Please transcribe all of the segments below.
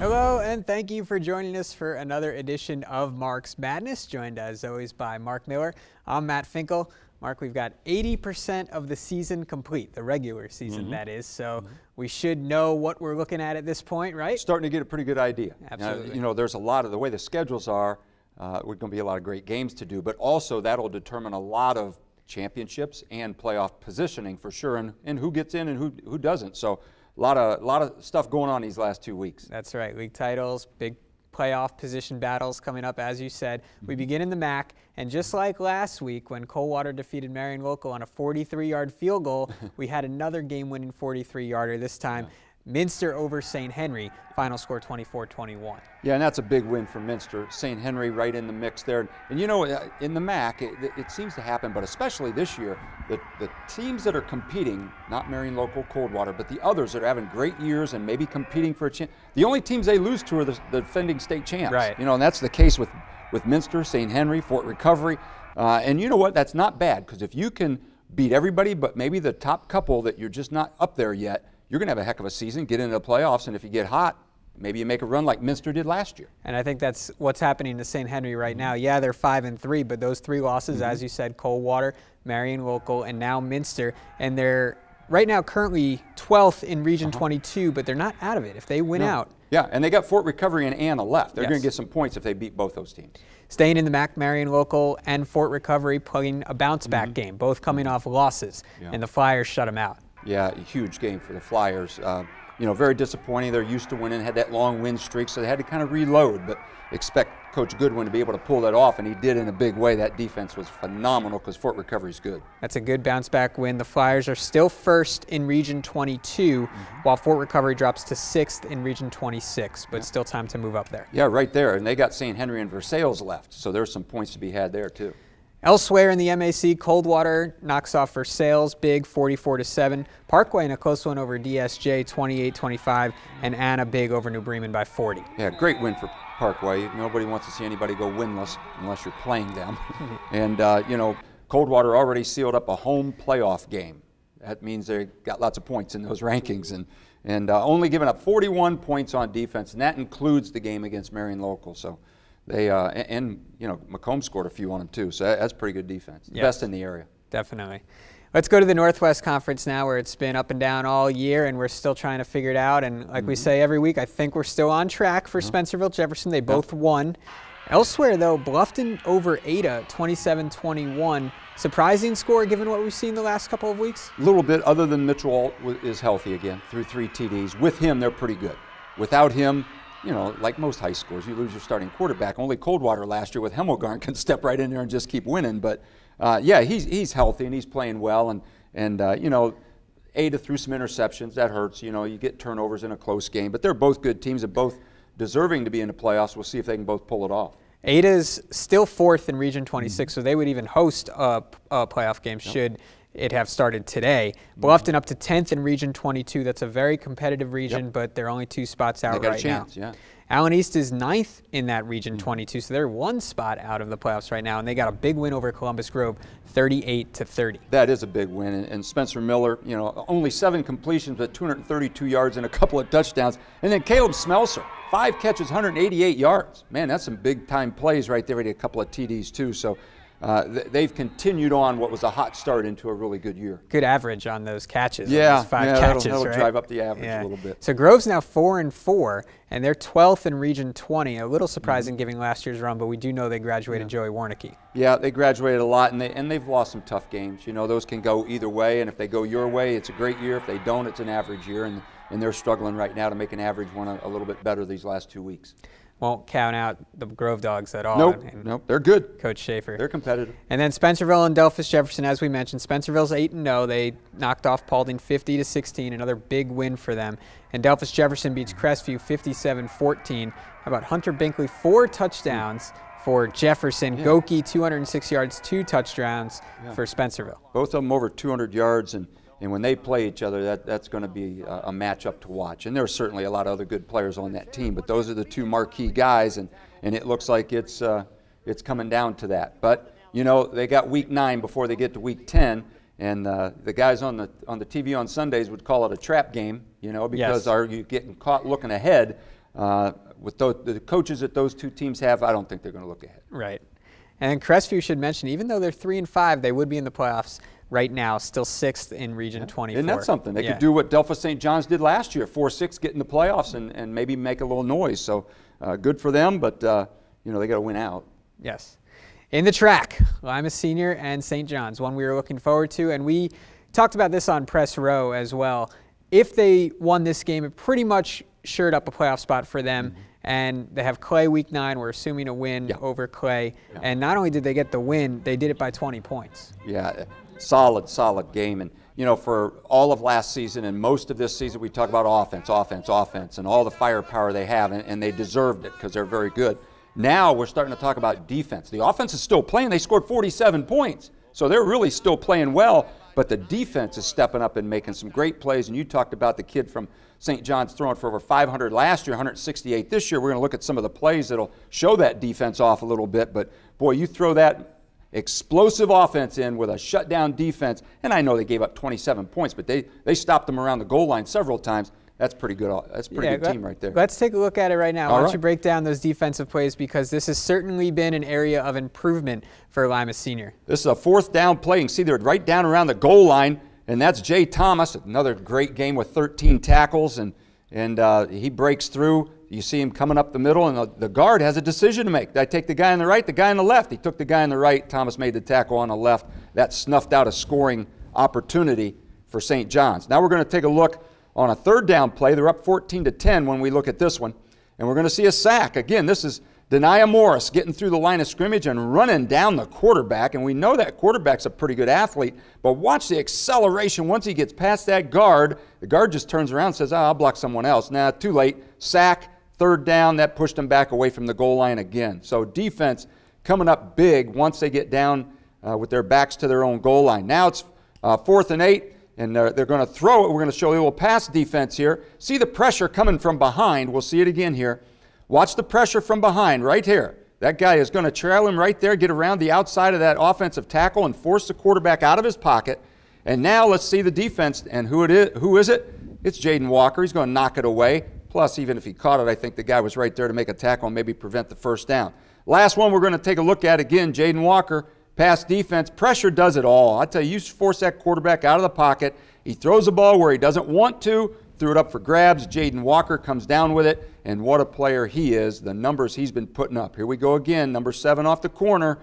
Hello, and thank you for joining us for another edition of Mark's Madness, joined as always by Mark Miller. I'm Matt Finkel. Mark, we've got 80% of the season complete, the regular season, Mm-hmm. that is. So we should know what we're looking at at this point, right? starting to get a pretty good idea. Now, Absolutely. you know, there's a lot of the way the schedules are. Uh, we're going to be a lot of great games to do, but also that'll determine a lot of championships and playoff positioning for sure, and, and who gets in and who who doesn't. So a lot of lot of stuff going on these last two weeks. That's right. League titles, big playoff position battles coming up, as you said. We mm-hmm. begin in the MAC, and just like last week when Coldwater defeated Marion Local on a 43-yard field goal, we had another game-winning 43-yarder this time. Minster over St. Henry, final score 24-21. Yeah, and that's a big win for Minster. St. Henry right in the mix there. And you know, uh, in the MAC, it, it seems to happen, but especially this year, the, the teams that are competing, not Marion Local, Coldwater, but the others that are having great years and maybe competing for a chance, the only teams they lose to are the, the defending state champs. Right. You know, and that's the case with, with Minster, St. Henry, Fort Recovery. Uh, and you know what? That's not bad because if you can beat everybody, but maybe the top couple that you're just not up there yet, you're going to have a heck of a season, get into the playoffs, and if you get hot, maybe you make a run like Minster did last year. And I think that's what's happening to St. Henry right now. Mm-hmm. Yeah, they're five and three, but those three losses, as mm-hmm. you said, Coldwater, Marion Local, and now Minster, and they're right now currently 12th in Region uh-huh. 22, but they're not out of it. If they win out, Yeah, and they got Fort Recovery and Anna left. They're going to get some points if they beat both those teams. staying in the MAC, Marion Local and Fort Recovery playing a bounce back mm-hmm. game, both coming off losses, Yeah. and the Flyers shut them out. Yeah, a huge game for the Flyers. Uh, you know, very disappointing. They're used to winning, had that long win streak, so they had to kind of reload. But expect Coach Goodwin to be able to pull that off, and he did in a big way. That defense was phenomenal because Fort Recovery is good. That's a good bounce back win. The Flyers are still first in Region 22, while Fort Recovery drops to sixth in Region 26, but still time to move up there. Yeah, right there. And they got St. Henry and Versailles left, so there's some points to be had there too. Elsewhere in the MAC, Coldwater knocks off Versailles big 44 to 7. Parkway in a close one over DSJ 28 25, and Anna big over New Bremen by 40. Yeah, great win for Parkway. Nobody wants to see anybody go winless unless you're playing them. and, uh, you know, Coldwater already sealed up a home playoff game. That means they got lots of points in those rankings and, and uh, only giving up 41 points on defense, and that includes the game against Marion Local. So they, uh, and, and, you know, McComb scored a few on them too, so that's pretty good defense. Yes. Best in the area. Definitely. Let's go to the Northwest Conference now, where it's been up and down all year, and we're still trying to figure it out. And like we say every week, I think we're still on track for Spencerville Jefferson. They both won. Elsewhere, though, Bluffton over Ada, 27 21. Surprising score given what we've seen the last couple of weeks? A little bit, other than Mitchell Alt is healthy again through three TDs. With him, they're pretty good. Without him, you know, like most high schools, you lose your starting quarterback. Only Coldwater last year with Hemmelgarn can step right in there and just keep winning. But uh, yeah, he's he's healthy and he's playing well. And and uh, you know, Ada threw some interceptions. That hurts. You know, you get turnovers in a close game. But they're both good teams and both deserving to be in the playoffs. We'll see if they can both pull it off. Ada's still fourth in Region 26, so they would even host a, a playoff game should it have started today. Mm-hmm. Bluffton up to 10th in Region 22. That's a very competitive region, but they're only two spots out got a right chance, now. yeah. Allen East is ninth in that Region mm-hmm. 22, so they're one spot out of the playoffs right now, and they got a big win over Columbus Grove, 38 to 30. That is a big win. And, Spencer Miller, you know, only seven completions, but 232 yards and a couple of touchdowns. And then Caleb Smelser, five catches, 188 yards. Man, that's some big time plays right there. A couple of TDs too. So uh, th- they've continued on what was a hot start into a really good year. Good average on those catches. Yeah, those five yeah, that'll- that'll right? drive up the average a little bit. So Grove's now four and four, and they're 12th in Region 20. A little surprising given last year's run, but we do know they graduated Joey Warnicki. Yeah, they graduated a lot, and they and they've lost some tough games. You know, those can go either way, and if they go your way, it's a great year. If they don't, it's an average year, and and they're struggling right now to make an average one a, a little bit better these last two weeks. Won't count out the Grove Dogs at all. Nope, and nope, they're good. Coach Schaefer. They're competitive. And then Spencerville and Delphos Jefferson, as we mentioned, Spencerville's 8 and 0. They knocked off Paulding 50 to 16, another big win for them. And Delphos Jefferson beats Crestview 57-14. How about Hunter Binkley, four touchdowns for Jefferson. Goki, 206 yards, two touchdowns for Spencerville. Both of them over 200 yards, and, and when they play each other, that, that's going to be a, a matchup to watch. And there's certainly a lot of other good players on that team, but those are the two marquee guys, and, and it looks like it's, uh, it's coming down to that. But, you know, they got week nine before they get to week 10, and uh, the guys on the, on the TV on Sundays would call it a trap game, you know, because Yes. are you getting caught looking ahead? uh, with those, the coaches that those two teams have, I don't think they're going to look ahead. Right. And Crestview should mention, even though they're three and five, they would be in the playoffs right now, still sixth in Region 24. Isn't that something? They Yeah. could do what Delphos St. John's did last year, 4 6, get in the playoffs and, and maybe make a little noise. So uh, good for them, but uh, you know they got to win out. Yes. In the TRAC, Lima Senior and St. John's, one we were looking forward to. And we talked about this on Press Row as well. If they won this game, it pretty much shored up a playoff spot for them. And they have Clay week nine. We're assuming a win Yeah. over Clay. And not only did they get the win, they did it by 20 points. Yeah, solid, solid game. And, you know, for all of last season and most of this season, we talk about offense, offense, offense, and all the firepower they have, and, and they deserved it because they're very good. Now we're starting to talk about defense. The offense is still playing. They scored 47 points. So they're really still playing well, but the defense is stepping up and making some great plays. And you talked about the kid from St. John's throwing for over 500 last year, 168 this year. We're going to look at some of the plays that'll show that defense off a little bit. But boy, you throw that explosive offense in with a shutdown defense. And I know they gave up 27 points, but they, they stopped them around the goal line several times. That's pretty good. That's pretty good let- team right there. Let's take a look at it right now. All Why don't right. you break down those defensive plays because this has certainly been an area of improvement for Lima Senior. This is a fourth down play. You can see they're right down around the goal line, and that's Jay Thomas. Another great game with 13 tackles, and and uh, he breaks through. You see him coming up the middle, and the, the guard has a decision to make. Did I take the guy on the right, the guy on the left? He took the guy on the right. Thomas made the tackle on the left. That snuffed out a scoring opportunity for St. John's. Now we're going to take a look on a third down play. They're up 14 to 10 when we look at this one, and we're going to see a sack. Again, this is Denia Morris getting through the line of scrimmage and running down the quarterback. And we know that quarterback's a pretty good athlete, but watch the acceleration once he gets past that guard. The guard just turns around and says, oh, I'll block someone else. Nah, too late. Sack, third down. That pushed him back away from the goal line again. So defense coming up big once they get down uh, with their backs to their own goal line. Now it's uh, fourth and eight and they're, they're going to throw it. We're going to show you a little pass defense here. See the pressure coming from behind. We'll see it again here. Watch the pressure from behind right here. That guy is going to trail him right there, get around the outside of that offensive tackle, and force the quarterback out of his pocket. And now let's see the defense. And who it is? Who is it? It's Jaden Walker. He's going to knock it away. Plus, even if he caught it, I think the guy was right there to make a tackle and maybe prevent the first down. Last one we're going to take a look at again. Jaden Walker, pass defense. Pressure does it all. I tell you, you force that quarterback out of the pocket. He throws the ball where he doesn't want to, threw it up for grabs. Jaden Walker comes down with it, and what a player he is. The numbers he's been putting up. Here we go again. Number seven off the corner.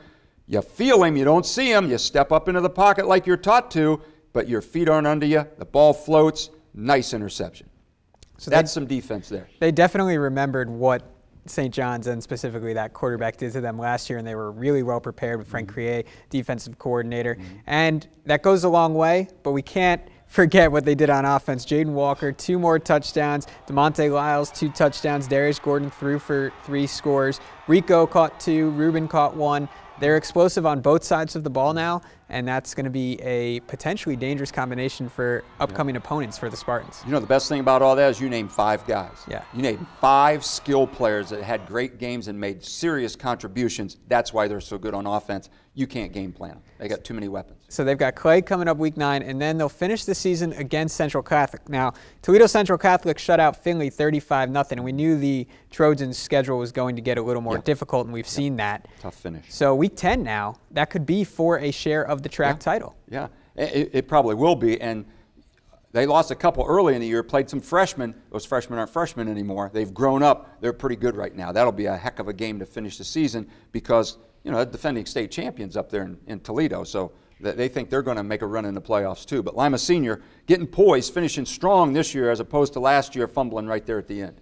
You feel him, you don't see him. You step up into the pocket like you're taught to, but your feet aren't under you. The ball floats. Nice interception. So That's some defense there. They definitely remembered what St. John's and specifically that quarterback did to them last year, and they were really well prepared with Frank mm-hmm. Crier, defensive coordinator. Mm-hmm. And that goes a long way, but we can't forget what they did on offense. Jaden Walker, two more touchdowns. DeMonte Lyles, two touchdowns. Darius Gordon threw for three scores. Rico caught two. Ruben caught one. They're explosive on both sides of the ball now, and that's going to be a potentially dangerous combination for upcoming opponents for the Spartans. You know, the best thing about all that is you named five guys. Yeah. You named five skill players that had great games and made serious contributions. That's why they're so good on offense. You can't game plan them. They got too many weapons. So they've got Clay coming up week nine, and then they'll finish the season against Central Catholic. Now, Toledo Central Catholic shut out Findlay 35 0 and we knew the Trojans' schedule was going to get a little more Yeah. difficult, and we've seen that. Tough finish. So week 10 now, that could be for a share of the TRAC title. Yeah, it, it probably will be. And they lost a couple early in the year, played some freshmen. Those freshmen aren't freshmen anymore. They've grown up. They're pretty good right now. That'll be a heck of a game to finish the season because, you know, defending state champions up there in, in Toledo. So they think they're going to make a run in the playoffs too. But Lima Senior getting poised, finishing strong this year as opposed to last year, fumbling right there at the end.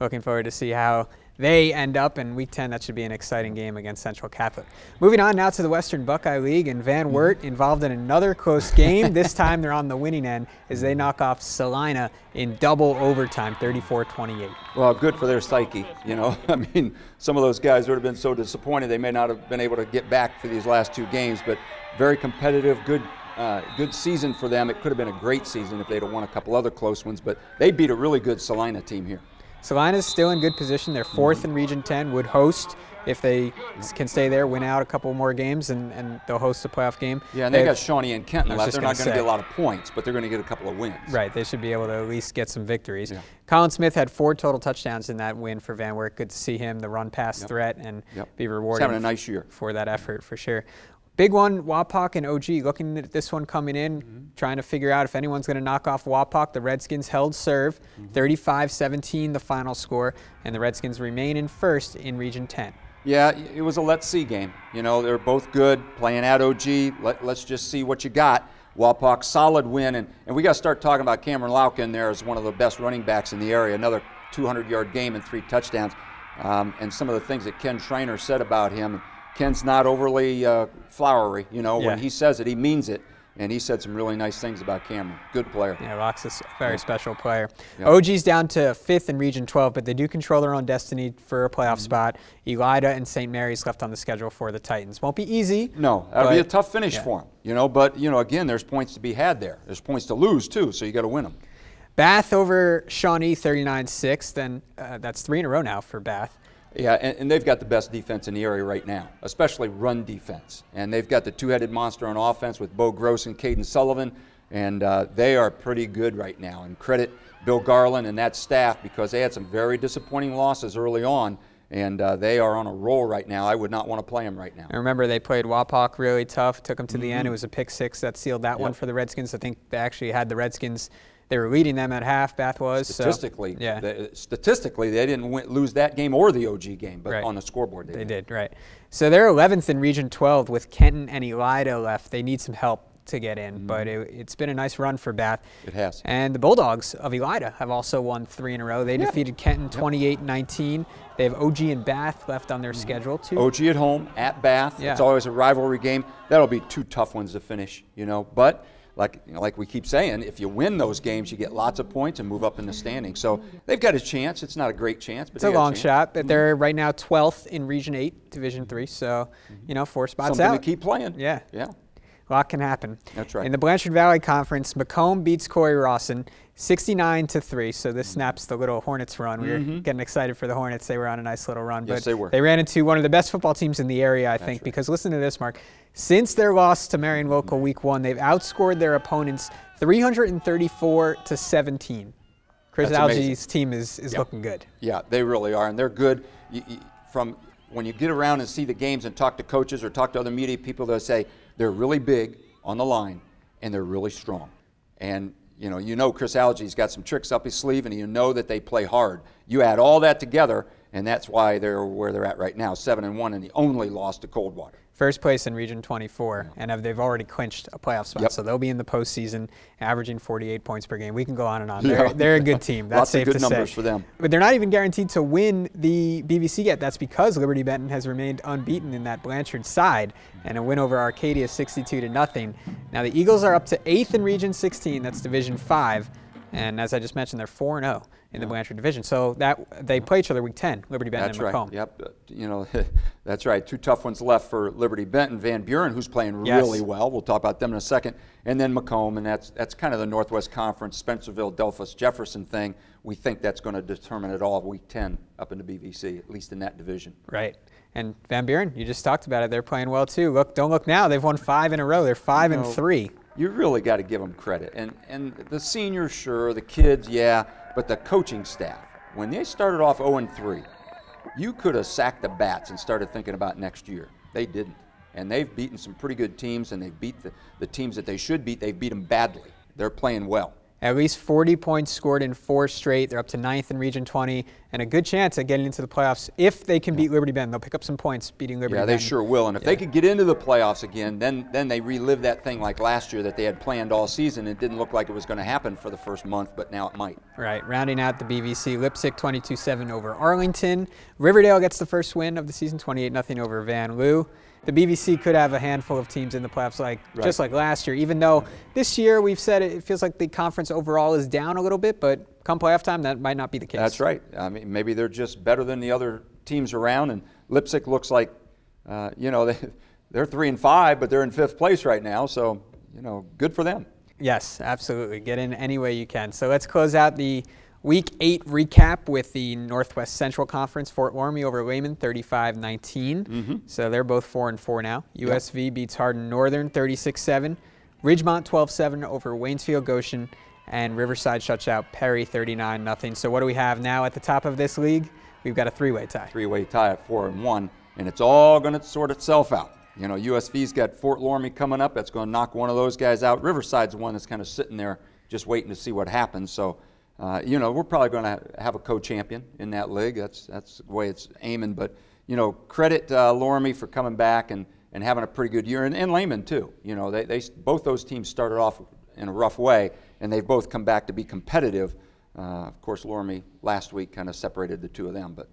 Looking forward to see how they end up in Week 10. That should be an exciting game against Central Catholic. Moving on now to the Western Buckeye League, and Van Wert involved in another close game. this time they're on the winning end as they knock off Celina in double overtime, 34-28. Well, good for their psyche. You know, I mean, some of those guys would have been so disappointed they may not have been able to get back for these last two games, but very competitive, good. Uh, good season for them. It could have been a great season if they'd have won a couple other close ones, but they beat a really good Celina team here. Celina's still in good position. They're 4th in Region 10, would host if they can stay there, win out a couple more games, and, and they'll host a playoff game. Yeah, and they, got Shawnee and Kenton left. They're not going to get a lot of points, but they're going to get a couple of wins. Right, they should be able to at least get some victories. Yeah. Colin Smith had four total touchdowns in that win for Van Wert. Good to see him, the run pass Yep. threat, and Yep. be He's rewarded having a nice year. for that effort for sure. Big one, Wapak and OG looking at this one coming in, Mm-hmm. trying to figure out if anyone's going to knock off Wapak. The Redskins held serve, Mm-hmm. 35 17 the final score, and the Redskins remain in first in Region 10. Yeah, it was a let's see game. You know, they're both good, playing at OG. Let, let's just see what you got. Wapak, solid win. And, and we got to start talking about Cameron Laukin there as one of the best running backs in the area. Another 200 yard game and three touchdowns. Um, and some of the things that Ken Schreiner said about him. Ken's not overly uh, flowery. You know, Yeah. when he says it, he means it. And he said some really nice things about Cameron. Good player. Yeah, Rock's a very special player. Yeah. OG's down to fifth in Region 12, but they do control their own destiny for a playoff Mm-hmm. spot. Elida and St. Mary's left on the schedule for the Titans. Won't be easy. No, that'll be a tough finish yeah. for them. You know, but you know, again, there's points to be had there. There's points to lose too, so you got to win them. Bath over Shawnee 39-6. Then uh, that's three in a row now for Bath. Yeah, and, and they've got the best defense in the area right now, especially run defense. And they've got the two-headed monster on offense with Bo Gross and Caden Sullivan, and uh, they are pretty good right now. And credit Bill Garland and that staff because they had some very disappointing losses early on, and uh, they are on a roll right now. I would not want to play them right now. And remember, they played Wapak really tough, took them to the Mm-hmm. end. It was a pick six that sealed that one for the Redskins. I think they actually had the Redskins. They were leading them at half. Bath was so- Statistically, yeah, they, statistically, they didn't win, lose that game or the OG game, but Right. on the scoreboard they, They did, right. So they're 11th in Region 12 with Kenton and Elida left. They need some help to get in, mm-hmm. but it, it's been a nice run for Bath. It has. And the Bulldogs of Elida have also won three in a row. They Yeah. defeated Kenton 28 19. They have OG and Bath left on their mm-hmm. schedule, too. OG at home, at Bath. Yeah. It's always a rivalry game. That'll be two tough ones to finish, you know. But like you know, like we keep saying, if you win those games, you get lots of points and move up in the standings. So they've got a chance. It's not a great chance, but It's a long chance. shot, but mm-hmm. they're right now 12th in Region 8, Division 3. So, mm-hmm. you know, four spots Something out. to keep playing. Yeah. Yeah. A lot can happen. That's right. In the Blanchard Valley Conference, McComb beats Cory-Rawson 69 to 3. So this snaps the little Hornets run. We were getting excited for the Hornets. They were on a nice little run. Mm-hmm. Yes, but they were. They ran into one of the best football teams in the area, I think, right. because listen to this, Mark. Since their loss to Marion Local week one, they've outscored their opponents 334 to 17. Chris That's amazing. Alge's team is, is looking good. Yeah, they really are, and they're good. You, you, from when you get around and see the games and talk to coaches or talk to other media people, they'll say they're really big on the line and they're really strong. And you know, you know, Chris Alge's got some tricks up his sleeve, and you know that they play hard. You add all that together, and that's why they're where they're at right now, seven and one, and the only loss to Coldwater. First place in Region 24, and have, they've already clinched a playoff spot. Yep. So they'll be in the postseason, averaging 48 points per game. We can go on and on. They're, they're a good team. That's Lots of safe good to numbers say. for them. But they're not even guaranteed to win the BVC yet. That's because Liberty Benton has remained unbeaten in that Blanchard side, and a win over Arcadia 62 to nothing. Now the Eagles are up to eighth in Region 16. That's Division Five, and as I just mentioned, they're 4 0 in the Blanchard division. So that they play each other week 10. Liberty Benton That's and right. McComb. Yep. You know, that's right. Two tough ones left for Liberty Benton. Van Buren, who's playing Yes. really well. We'll talk about them in a second. And then McComb, and that's that's kind of the Northwest Conference, Spencerville, Delphos, Jefferson thing. We think that's going to determine it all week 10 up in the BVC, at least in that division. Right. And Van Buren, you just talked about it. They're playing well too. Look, don't look now. They've won five in a row. They're five and know, three. You really got to give them credit. And and the seniors, sure, the kids, yeah, but the coaching staff. When they started off 0 and 3, you could have sacked the bats and started thinking about next year. They didn't. And they've beaten some pretty good teams, and they've beat the, the teams that they should beat. They've beat them badly. They're playing well. At least 40 points scored in four straight. They're up to ninth in Region 20, and a good chance at getting into the playoffs if they can beat Liberty Bend. They'll pick up some points beating Liberty Yeah, they Bend. sure will. And if they could get into the playoffs again, then then they relive that thing like last year that they had planned all season. It didn't look like it was going to happen for the first month, but now it might. Right, rounding out the BVC, Leipsic 22-7 over Arlington. Riverdale gets the first win of the season, 28-0 over Vanlue. The BVC could have a handful of teams in the playoffs, like just like last year. Even though this year we've said it, it feels like the conference overall is down a little bit, but come playoff time, that might not be the case. That's right. I mean, maybe they're just better than the other teams around. And Leipsic looks like, uh, you know, they, they're three and five, but they're in fifth place right now. So, you know, good for them. Yes, absolutely. Get in any way you can. So let's close out the Week 8 recap with the Northwest Central Conference. Fort Loramie over Lehman 35 19. Mm-hmm. So they're both 4 and 4 now. USV beats Hardin Northern 36 7. Ridgemont 12 7 over Waynesfield Goshen. And Riverside shuts out Perry 39 0. So what do we have now at the top of this league? We've got a three way tie. Three way tie at 4 and 1, and it's all going to sort itself out. You know, USV's got Fort Loramie coming up. That's going to knock one of those guys out. Riverside's one that's kind of sitting there just waiting to see what happens. So, uh, you know, we're probably going to have a co-champion in that league. That's that's the way it's aiming. But you know, credit uh, Loramie for coming back and, and having a pretty good year, and, and Lehman too. You know, they, they both those teams started off in a rough way, and they've both come back to be competitive. Uh, of course, Loramie last week kind of separated the two of them, but.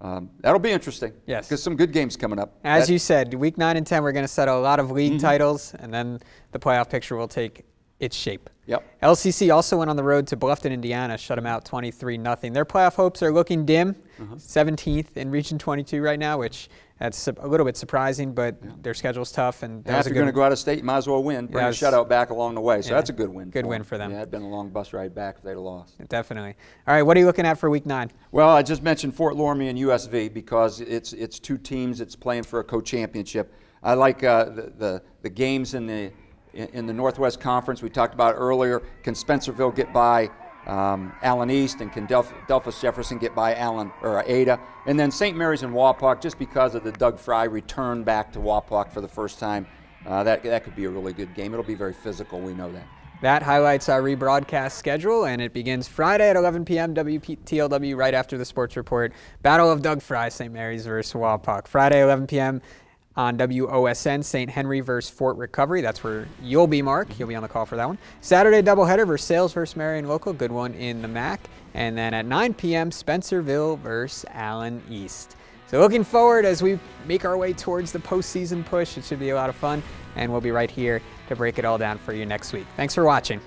Um, that'll be interesting. Yes. Because some good games coming up. As That- you said, week 9 and 10, we're going to settle a lot of league titles, and then the playoff picture will take its shape. Yep. LCC also went on the road to Bluffton, Indiana, shut them out 23 0. Their playoff hopes are looking dim. 17th in Region 22 right now, which that's a little bit surprising, but their schedule's tough, and that Yeah, was if a you're going to go out of state, you might as well win. Bring Yeah, a shutout back along the way. So yeah, that's a good win. good for win them. for them. Yeah, it'd been a long bus ride back if they'd have lost. Definitely. All right, what are you looking at for week nine? Well, I just mentioned Fort Loramie and USV because it's it's two teams. It's playing for a co-championship. I like uh, the, the the games in the in the Northwest Conference we talked about earlier. Can Spencerville get by um, Allen East, and can Delph- Delphos Jefferson get by Allen or Ada? And then St. Mary's and Wapak, just because of the Doug Fry return back to Wapak for the first time, uh, that that could be a really good game. It'll be very physical. We know that. That highlights our rebroadcast schedule, and it begins Friday at 11 p.m. WPTLW right after the sports report. Battle of Doug Fry, St. Mary's versus Wapak. Friday, 11 p.m. on WOSN, St. Henry versus Fort Recovery. That's where you'll be, Mark. You'll be on the call for that one. Saturday, doubleheader versus Versailles versus Marion Local. Good one in the MAC. And then at 9 p.m., Spencerville versus Allen East. So looking forward as we make our way towards the postseason push. It should be a lot of fun, and we'll be right here to break it all down for you next week. Thanks for watching.